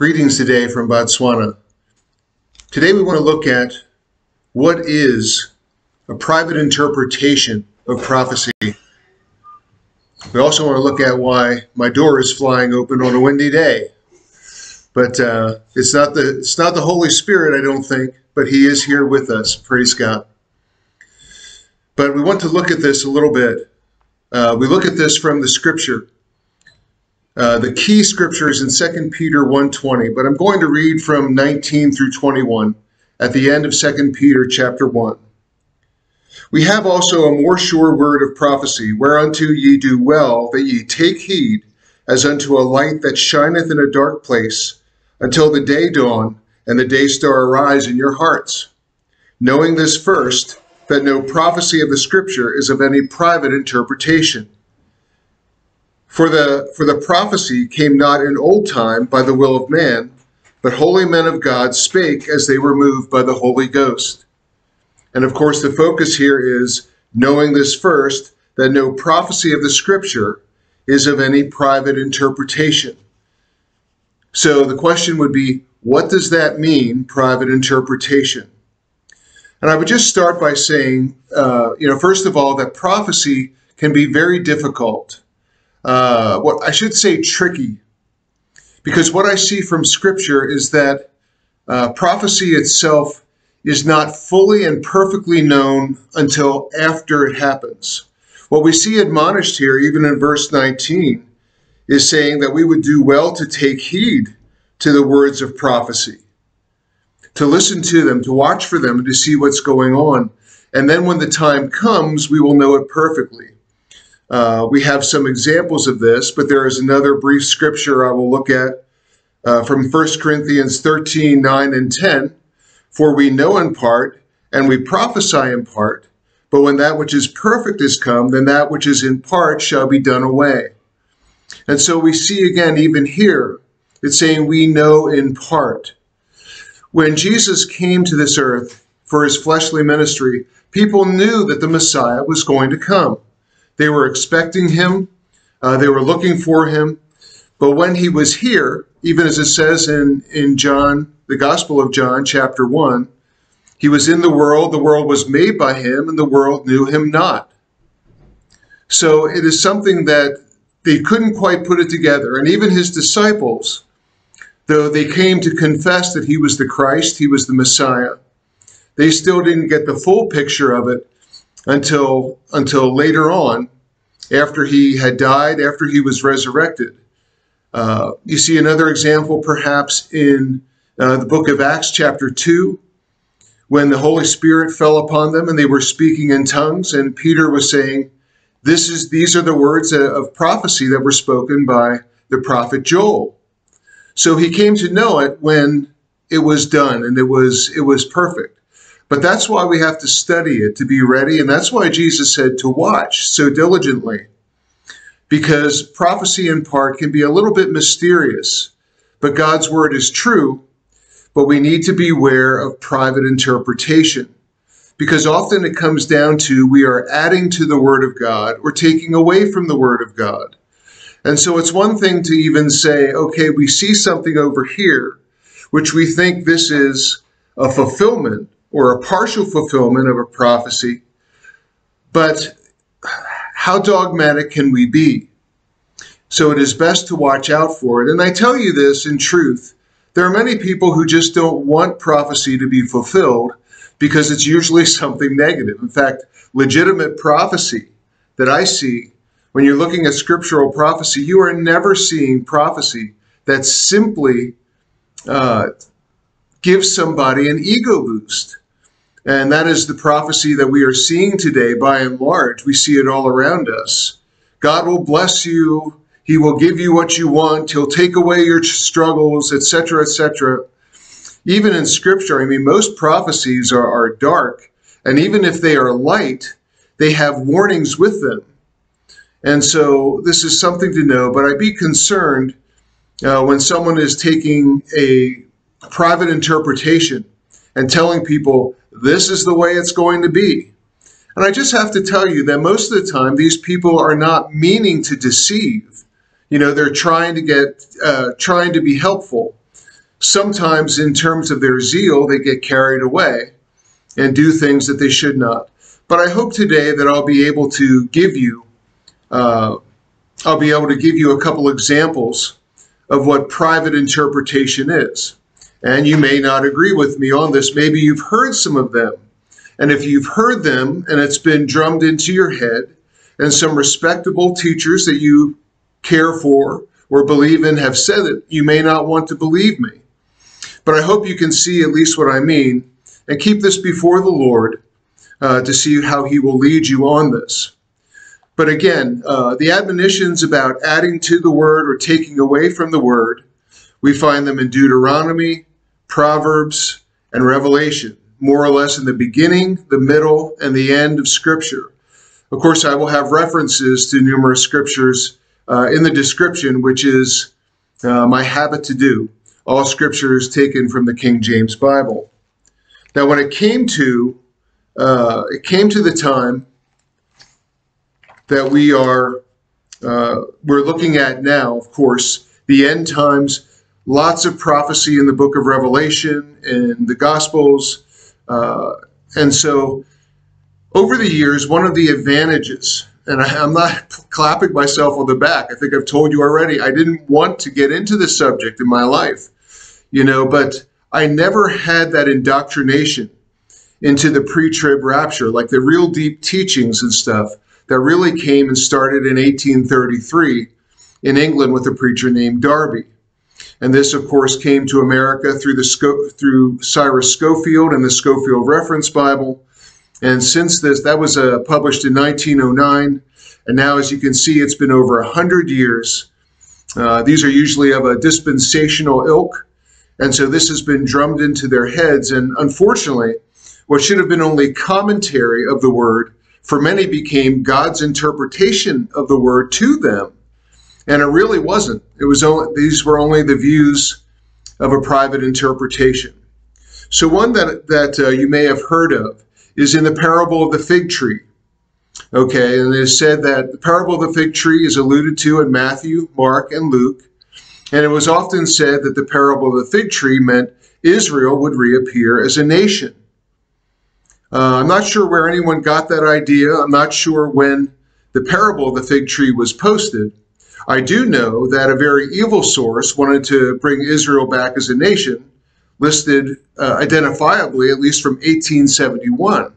Greetings today from Botswana. Today we want to look at what is a private interpretation of prophecy. We also want to look at why my door is flying open on a windy day. But uh, it's not the it's not the Holy Spirit, I don't think, but He is here with us. Praise God. But we want to look at this a little bit. Uh, we look at this from the Scripture. Uh, the key scripture is in 2 Peter 1.20, but I'm going to read from 19 through 21 at the end of 2 Peter chapter 1. We have also a more sure word of prophecy, whereunto ye do well that ye take heed, as unto a light that shineth in a dark place, until the day dawn and the day star arise in your hearts. Knowing this first, that no prophecy of the Scripture is of any private interpretation for the, for the prophecy came not in old time by the will of man, but holy men of God spake as they were moved by the Holy Ghost. And of course, the focus here is knowing this first, that no prophecy of the scripture is of any private interpretation. So the question would be, what does that mean, private interpretation? And I would just start by saying, uh, you know, first of all, that prophecy can be very difficult uh, what I should say tricky, because what I see from Scripture is that uh, prophecy itself is not fully and perfectly known until after it happens. What we see admonished here, even in verse 19, is saying that we would do well to take heed to the words of prophecy, to listen to them, to watch for them, to see what's going on. And then when the time comes, we will know it perfectly. Uh, we have some examples of this, but there is another brief scripture I will look at uh, from 1 Corinthians 13 9 and 10. For we know in part, and we prophesy in part, but when that which is perfect is come, then that which is in part shall be done away. And so we see again, even here, it's saying we know in part. When Jesus came to this earth for his fleshly ministry, people knew that the Messiah was going to come. They were expecting him, uh, they were looking for him. But when he was here, even as it says in, in John, the Gospel of John, chapter 1, he was in the world, the world was made by him, and the world knew him not. So it is something that they couldn't quite put it together. And even his disciples, though they came to confess that he was the Christ, he was the Messiah, they still didn't get the full picture of it until until later on, after he had died, after he was resurrected. Uh, you see another example, perhaps in uh, the book of Acts, chapter two, when the Holy Spirit fell upon them and they were speaking in tongues, and Peter was saying, "This is these are the words of prophecy that were spoken by the prophet Joel." So he came to know it when it was done and it was it was perfect. But that's why we have to study it to be ready. And that's why Jesus said to watch so diligently. Because prophecy in part can be a little bit mysterious, but God's word is true. But we need to beware of private interpretation. Because often it comes down to we are adding to the word of God or taking away from the word of God. And so it's one thing to even say, okay, we see something over here, which we think this is a fulfillment or a partial fulfillment of a prophecy, but how dogmatic can we be? So it is best to watch out for it. And I tell you this in truth. There are many people who just don't want prophecy to be fulfilled because it's usually something negative. In fact, legitimate prophecy that I see when you're looking at scriptural prophecy, you are never seeing prophecy that simply uh, gives somebody an ego boost. And that is the prophecy that we are seeing today by and large. We see it all around us. God will bless you. He will give you what you want. He'll take away your struggles, etc., etc. Even in scripture, I mean, most prophecies are, are dark. And even if they are light, they have warnings with them. And so this is something to know, but I'd be concerned uh, when someone is taking a private interpretation and telling people this is the way it's going to be. And I just have to tell you that most of the time, these people are not meaning to deceive. You know, they're trying to get, uh, trying to be helpful. sometimes, in terms of their zeal, they get carried away and do things that they should not. But I hope today that I'll be able to give you, uh, I'll be able to give you a couple examples of what private interpretation is. And you may not agree with me on this. Maybe you've heard some of them. And if you've heard them and it's been drummed into your head, and some respectable teachers that you care for or believe in have said it, you may not want to believe me. But I hope you can see at least what I mean and keep this before the Lord uh, to see how He will lead you on this. But again, uh, the admonitions about adding to the word or taking away from the word, we find them in Deuteronomy, Proverbs, and Revelation, more or less in the beginning, the middle, and the end of Scripture. Of course, I will have references to numerous scriptures uh, in the description, which is uh, my habit to do. All scriptures taken from the King James Bible. Now, when it came to uh, it came to the time that we are uh, we're looking at now, of course, the end times. Lots of prophecy in the book of Revelation and the Gospels, uh, and so over the years, one of the advantages, and I, am not clapping myself on the back, I think I've told you already, I didn't want to get into this subject in my life, you know, but I never had that indoctrination into the pre trib rapture, like the real deep teachings and stuff that really came and started in 1833 in England with a preacher named Darby. And this, of course, came to America through the through Cyrus Scofield and the Scofield Reference Bible and since this, that was uh, published in 1909. And now, as you can see, it's been over 100 years. Uh, these are usually of a dispensational ilk. And so this has been drummed into their heads. And unfortunately, what should have been only commentary of the word for many became God's interpretation of the word to them. And it really wasn't. It was only, these were only the views of a private interpretation. So one that, that uh, you may have heard of is in the parable of the fig tree. Okay, and it is said that the parable of the fig tree is alluded to in Matthew, Mark, and Luke. And it was often said that the parable of the fig tree meant Israel would reappear as a nation. Uh, I'm not sure where anyone got that idea. I'm not sure when the parable of the fig tree was posted. I do know that a very evil source wanted to bring Israel back as a nation listed uh, identifiably, at least from 1871.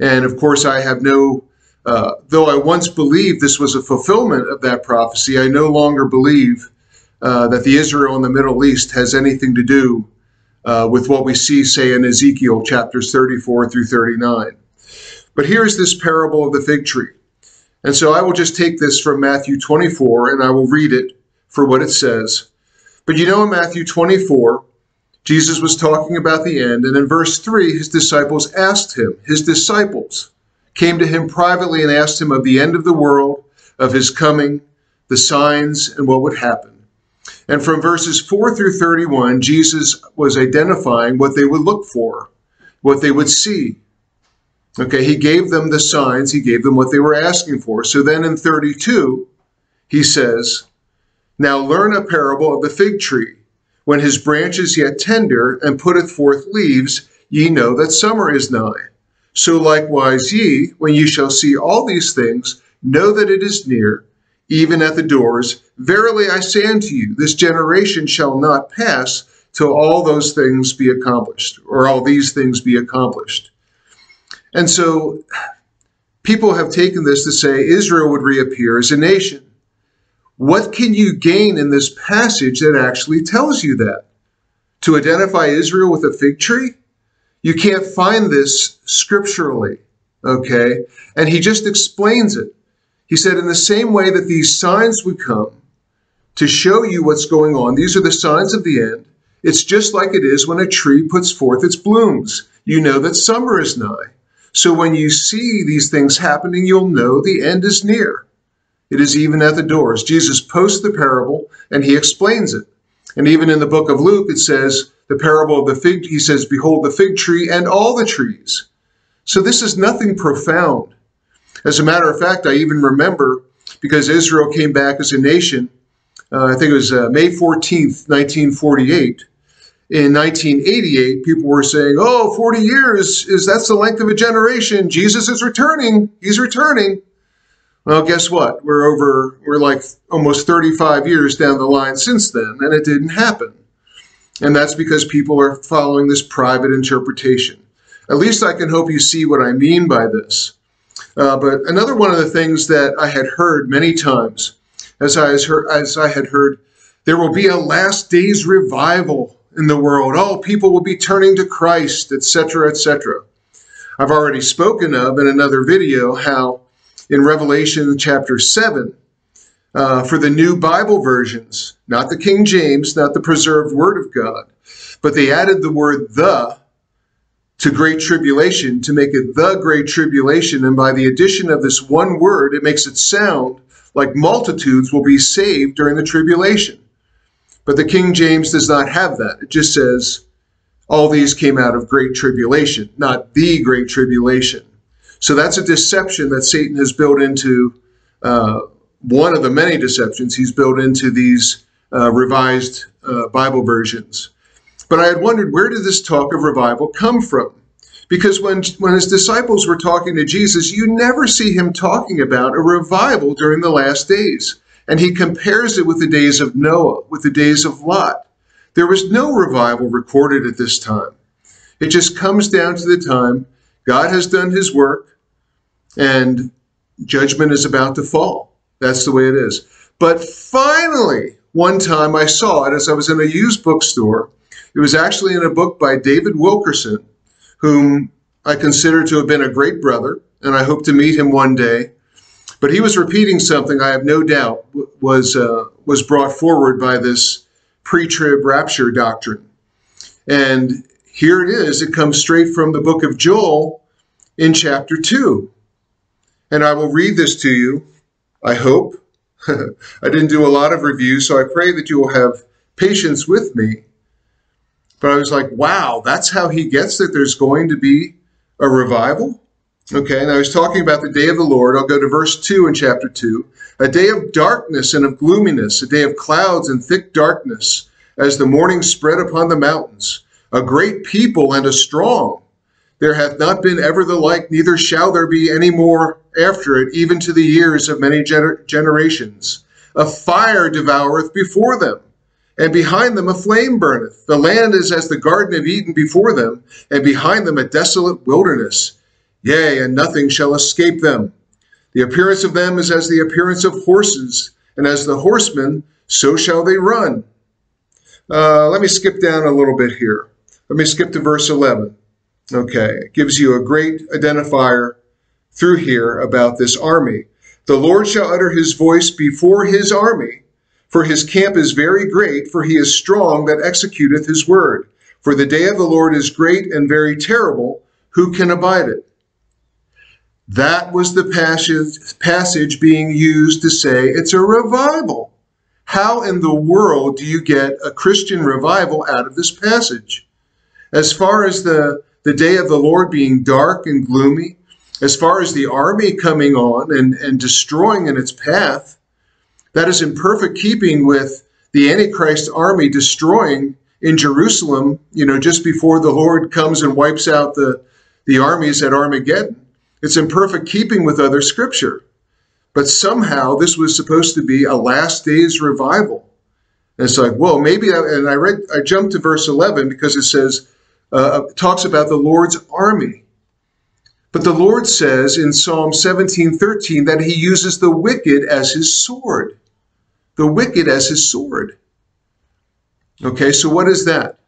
And of course, I have no, uh, though I once believed this was a fulfillment of that prophecy, I no longer believe uh, that the Israel in the Middle East has anything to do uh, with what we see, say, in Ezekiel chapters 34 through 39. But here's this parable of the fig tree. And so I will just take this from Matthew 24 and I will read it for what it says. But you know, in Matthew 24, Jesus was talking about the end, and in verse 3, his disciples asked him, his disciples came to him privately and asked him of the end of the world, of his coming, the signs, and what would happen. And from verses 4 through 31, Jesus was identifying what they would look for, what they would see. Okay, he gave them the signs, he gave them what they were asking for. So then in 32, he says, Now learn a parable of the fig tree. When his branch is yet tender, and putteth forth leaves, ye know that summer is nigh. So likewise ye, when ye shall see all these things, know that it is near, even at the doors. Verily I say unto you, this generation shall not pass till all those things be accomplished, or all these things be accomplished. And so people have taken this to say Israel would reappear as a nation. What can you gain in this passage that actually tells you that? To identify Israel with a fig tree? You can't find this scripturally, okay? And he just explains it. He said, in the same way that these signs would come to show you what's going on, these are the signs of the end. It's just like it is when a tree puts forth its blooms. You know that summer is nigh. So when you see these things happening, you'll know the end is near. It is even at the doors. Jesus posts the parable and he explains it. And even in the book of Luke, it says, the parable of the fig, he says, Behold the fig tree and all the trees. So this is nothing profound. As a matter of fact, I even remember because Israel came back as a nation, uh, I think it was uh, May 14th, 1948. In 1988, people were saying, "Oh, 40 years is that's the length of a generation. Jesus is returning. He's returning." Well, guess what? We're over. We're like almost 35 years down the line since then, and it didn't happen. And that's because people are following this private interpretation. At least I can hope you see what I mean by this. Uh, but another one of the things that I had heard many times, as I, heard, as I had heard, there will be a last days revival in the world. Oh, people will be turning to Christ, etc., etc. I've already spoken of in another video how in Revelation chapter 7, uh, for the new Bible versions, not the King James, not the preserved Word of God, but they added the word the to great tribulation to make it the great tribulation. And by the addition of this one word, it makes it sound like multitudes will be saved during the tribulation. But the King James does not have that. It just says, all these came out of great tribulation, not the great tribulation. So that's a deception that Satan has built into uh, one of the many deceptions he's built into these uh, revised uh, Bible versions. But I had wondered where did this talk of revival come from? Because when, when his disciples were talking to Jesus, you never see him talking about a revival during the last days. And he compares it with the days of Noah, with the days of Lot. There was no revival recorded at this time. It just comes down to the time God has done his work and judgment is about to fall. That's the way it is. But finally, one time I saw it as I was in a used bookstore. It was actually in a book by David Wilkerson, whom I consider to have been a great brother, and I hope to meet him one day. But he was repeating something I have no doubt was uh, was brought forward by this pre-trib rapture doctrine. And here it is. It comes straight from the book of Joel in chapter 2. And I will read this to you, I hope. I didn't do a lot of reviews, so I pray that you will have patience with me. But I was like, wow, that's how he gets that there's going to be a revival? Okay, and I was talking about the day of the Lord. I'll go to verse 2 in chapter 2. A day of darkness and of gloominess, a day of clouds and thick darkness, as the morning spread upon the mountains. A great people and a strong. There hath not been ever the like, neither shall there be any more after it, even to the years of many gener- generations. A fire devoureth before them, and behind them a flame burneth. The land is as the Garden of Eden before them, and behind them a desolate wilderness Yea, and nothing shall escape them. The appearance of them is as the appearance of horses, and as the horsemen, so shall they run. Uh, let me skip down a little bit here. Let me skip to verse 11. Okay, it gives you a great identifier through here about this army. The Lord shall utter his voice before his army, for his camp is very great, for he is strong that executeth his word. For the day of the Lord is great and very terrible. Who can abide it? That was the passage, passage being used to say it's a revival. How in the world do you get a Christian revival out of this passage? As far as the, the day of the Lord being dark and gloomy, as far as the army coming on and, and destroying in its path, that is in perfect keeping with the Antichrist army destroying in Jerusalem, you know, just before the Lord comes and wipes out the, the armies at Armageddon. It's in perfect keeping with other scripture. But somehow this was supposed to be a last days revival. And it's like, well, maybe, I, and I read, I jumped to verse 11 because it says, uh, talks about the Lord's army. But the Lord says in Psalm 17, 13 that he uses the wicked as his sword. The wicked as his sword. Okay, so what is that?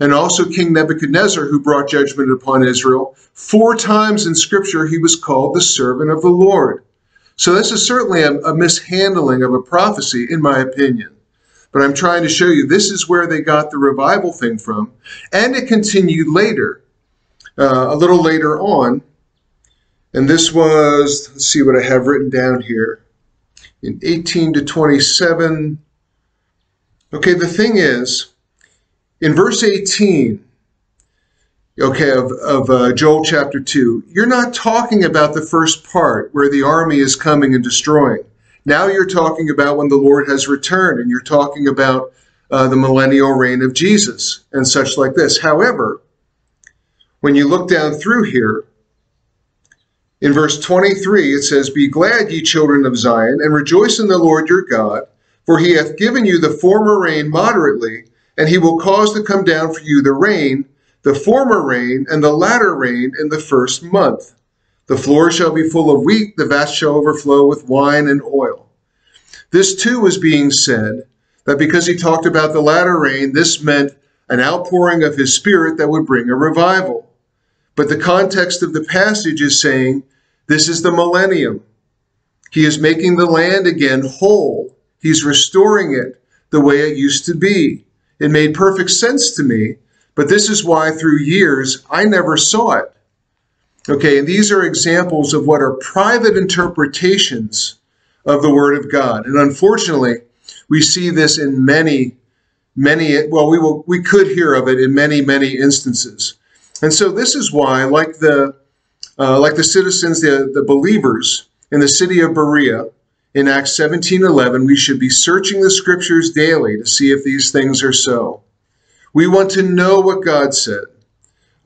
And also King Nebuchadnezzar, who brought judgment upon Israel. Four times in Scripture, he was called the servant of the Lord. So this is certainly a, a, mishandling of a prophecy, in my opinion. But I'm trying to show you this is where they got the revival thing from. And it continued later, uh, a little later on. And this was, let's see what I have written down here, in 18 to 27. Okay, the thing is, in verse 18, okay, of, of uh, Joel chapter 2, you're not talking about the first part where the army is coming and destroying. Now you're talking about when the Lord has returned, and you're talking about uh, the millennial reign of Jesus and such like this. However, when you look down through here, in verse 23, it says, Be glad, ye children of Zion, and rejoice in the Lord your God, for he hath given you the former rain moderately, and he will cause to come down for you the rain, the former rain, and the latter rain in the first month. The floor shall be full of wheat, the vats shall overflow with wine and oil. This too was being said that because he talked about the latter rain, this meant an outpouring of his spirit that would bring a revival. But the context of the passage is saying this is the millennium. He is making the land again whole. He's restoring it the way it used to be. It made perfect sense to me, but this is why through years I never saw it. Okay, and these are examples of what are private interpretations of the Word of God. And unfortunately, we see this in many, many, well, we will we could hear of it in many, many instances. And so this is why, like the uh, like the citizens, the, the believers in the city of Berea in Acts 17:11, we should be searching the scriptures daily to see if these things are so. We want to know what God said.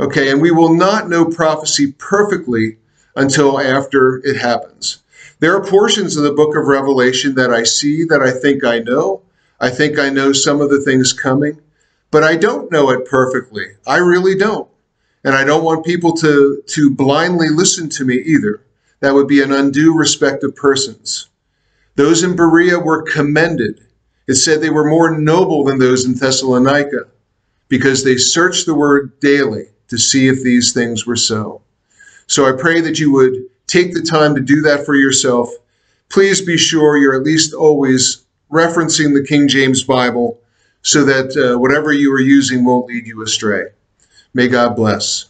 Okay, and we will not know prophecy perfectly until after it happens. There are portions of the book of Revelation that I see that I think I know. I think I know some of the things coming, but I don't know it perfectly. I really don't. And I don't want people to, to blindly listen to me either. That would be an undue respect of persons. Those in Berea were commended. It said they were more noble than those in Thessalonica because they searched the word daily to see if these things were so. So I pray that you would take the time to do that for yourself. Please be sure you're at least always referencing the King James Bible so that uh, whatever you are using won't lead you astray. May God bless.